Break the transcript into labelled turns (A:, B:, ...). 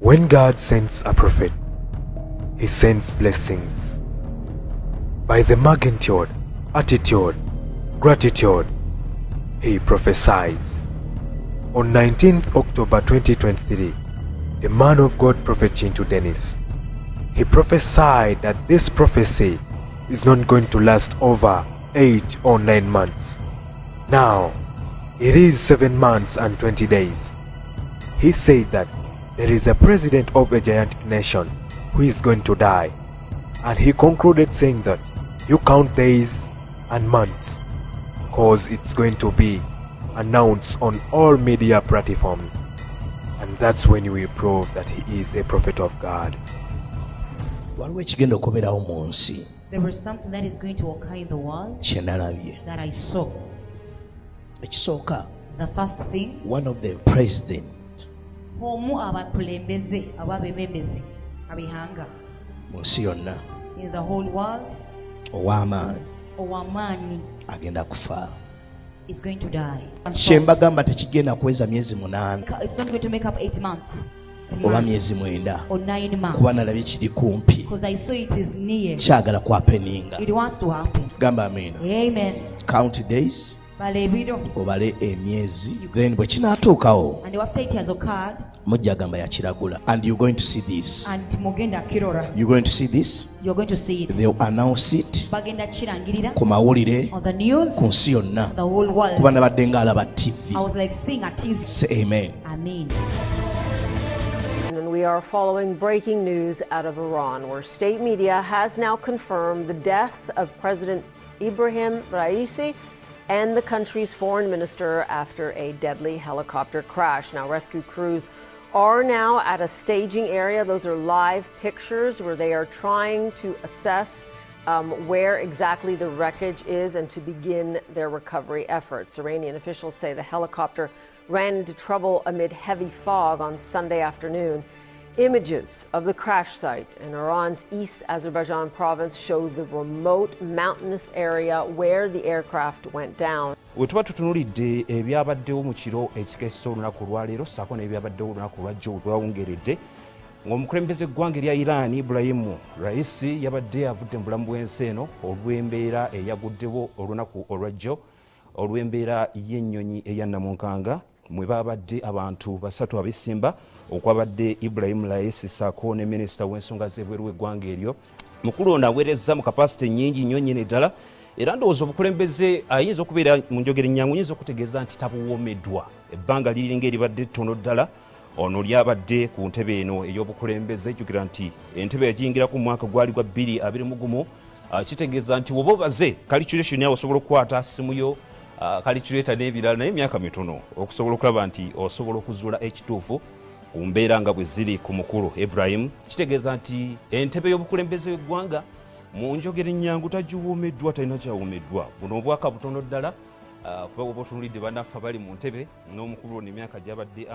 A: When God sends a prophet, he sends blessings. By the magnitude, attitude, gratitude, he prophesies. On 19th October 2023, the man of God, Prophet Kintu Denis, he prophesied that this prophecy is not going to last over 8 or 9 months. Now, it is 7 months and 20 days. He said that there is a president of a gigantic nation who is going to die. And he concluded saying that you count days and months because it's going to be announced on all media platforms. And that's when we prove that he is a prophet of God.
B: waliwo ekigenda okubeerawo mu nsi
C: something that is going to occur in the world
B: kye nalabye
C: that I saw.
B: ekisooka
C: The first thing,
B: one of the president
C: omu abakulembeze oba abebembezi abihanga
B: mu nsi yonna
C: in the whole world
B: ow'amaanyi
C: ow'amaanyi
B: agenda kufa. kyembagamba tekigenda kuweza myezi munaana oba myezi mwenda kuba nalabye kiri kumpi. Kyagala kwapeninga gamba
C: amina
B: count days. Obale emyezi then bwe kinaatuukawo
C: And after it has occurred,
B: mujja gamba yakiragula and you going to see this?
C: And mugenda kirora,
B: you going to see this?
C: You're going to see it.
B: they'll announce it
C: Bagenda kirangirira
B: ku mawulire
C: on the news,
B: ku nsi yonna.
C: the whole world.
B: kuba nabadde ngaalaba tv
C: I was like seeing a TV.
B: say amen.
C: Amen.
D: And we are following breaking news out of Iran, where state media has now confirmed the death of President Ibrahim Raisi and the country's foreign minister after a deadly helicopter crash. Now, rescue crews are now at a staging area. Those are live pictures where they are trying to assess um, where exactly the wreckage is and to begin their recovery efforts. Iranian officials say the helicopter ran into trouble amid heavy fog on Sunday afternoon. Images of the crash site in Iran's East Azerbaijan province show the remote mountainous area where the aircraft went down.
E: tutunulidde ebyabaddewo mu kiro olunaku olwaleero ssaako n'ebyabaddewo olunaku olwajjo bwe ng'omukulembeze eggwanga erya iran raisi yabadde avudde mu bulamu bw'ensi eno olw'embeera eyaguddewo olunaku olwajjo olw'embeera y'ennyonyi mwe babadde abantu basatu abesimba okwabadde ibulayimu raisi ssaako ne minisita w'ensonga z'ebweru w'eggwanga eryo. Mukulu ono aweereza mu kapasite nnyingi nnyo nnyini ddala era ndowooza obukulembeze ayinza okubeera mu njogera ennyangu oyinza okutegeeza nti tabuwoomeddwa ebbanga liringa eribadde ttono ddala ono lyabadde ku ntebe eno ey'obukulembeze jjukira nti entebe yagiyingirako mu mwaka gwali gwa 221 kitegeeza nti woba obaze calculation yawe osobola okukwata simu yo calculator n'ebirala naye emyaka mitono okusobola okulaba nti osobola okuzuula ekituufu ku mbeera nga bwe ziri ku mukulu ibrahim. Kitegeeza nti entebe y'obukulembeze w'eggwanga mu njogera ennyangu tagiwoomeddwa talina kyawoomeddwa buno obwaka butono ddala ah, kuba woba otunulidde bannaffe bali mu ntebe n'omukulu ono emyaka gyabadde